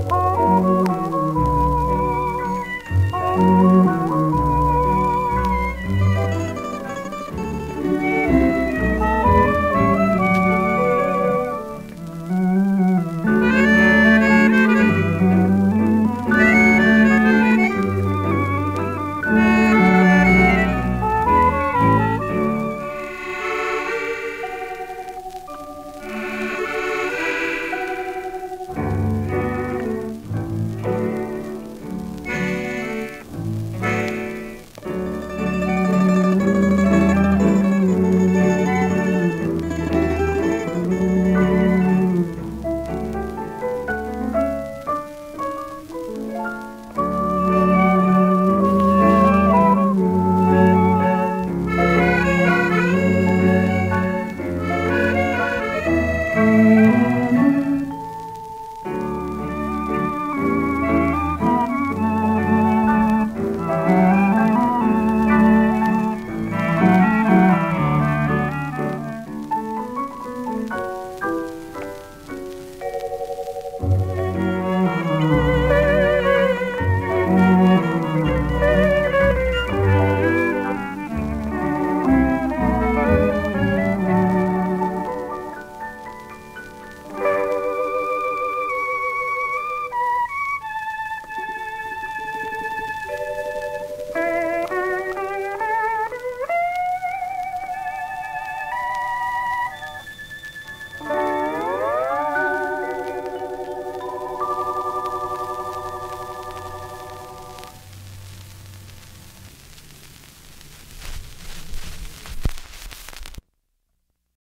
Oh.